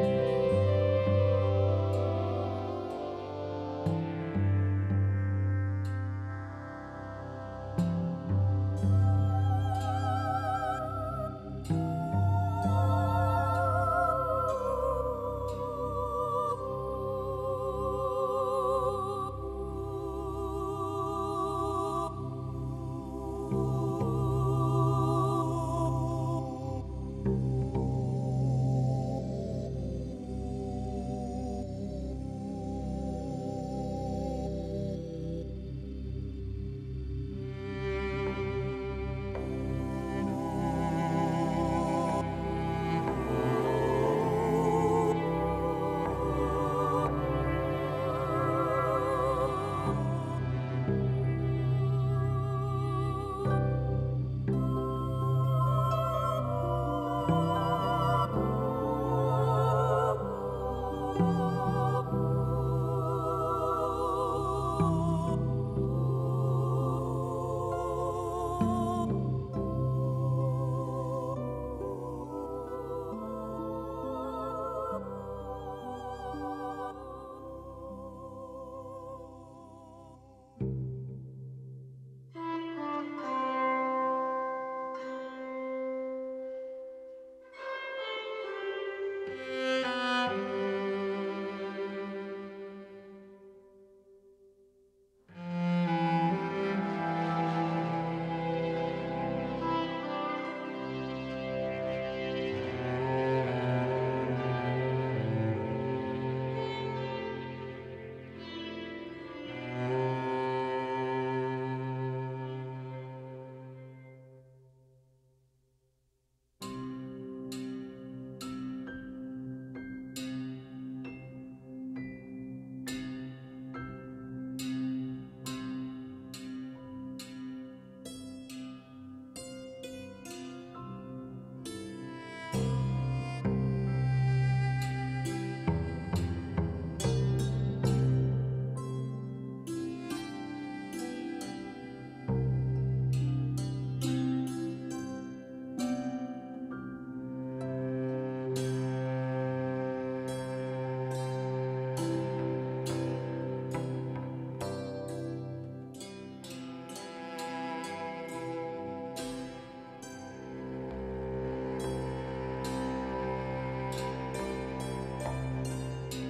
Bye.